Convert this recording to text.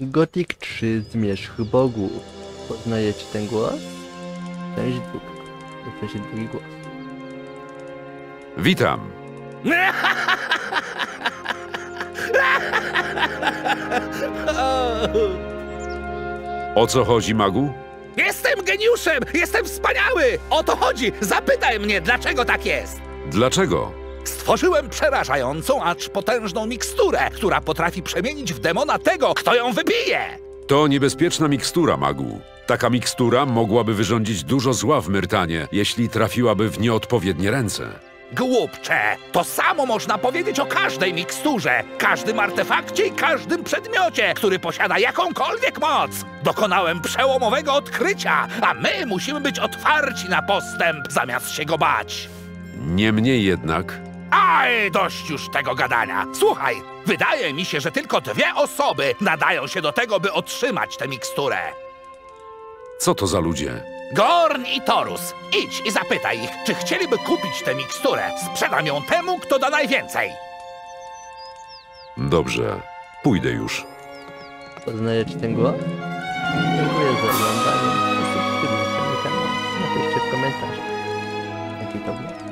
Gothic 3 Zmierzch Bogów. Poznajecie ten głos? Część druga. W sensie drugi głos. Witam. O co chodzi, magu? Jestem geniuszem! Jestem wspaniały! O to chodzi! Zapytaj mnie, dlaczego tak jest! Dlaczego? Stworzyłem przerażającą, acz potężną miksturę, która potrafi przemienić w demona tego, kto ją wypije! To niebezpieczna mikstura, magu. Taka mikstura mogłaby wyrządzić dużo zła w Myrtanie, jeśli trafiłaby w nieodpowiednie ręce. Głupcze! To samo można powiedzieć o każdej miksturze, każdym artefakcie i każdym przedmiocie, który posiada jakąkolwiek moc. Dokonałem przełomowego odkrycia, a my musimy być otwarci na postęp, zamiast się go bać. Niemniej jednak, Aj, dość już tego gadania. Słuchaj, wydaje mi się, że tylko dwie osoby nadają się do tego, by otrzymać tę miksturę. Co to za ludzie? Gorn i Torus. Idź i zapytaj ich, czy chcieliby kupić tę miksturę. Sprzedam ją temu, kto da najwięcej. Dobrze, pójdę już. Poznajecie ten głos? Dziękuję za oglądanie. Subskrybujcie mój kanał. Napiszcie w komentarzach, jaki to był.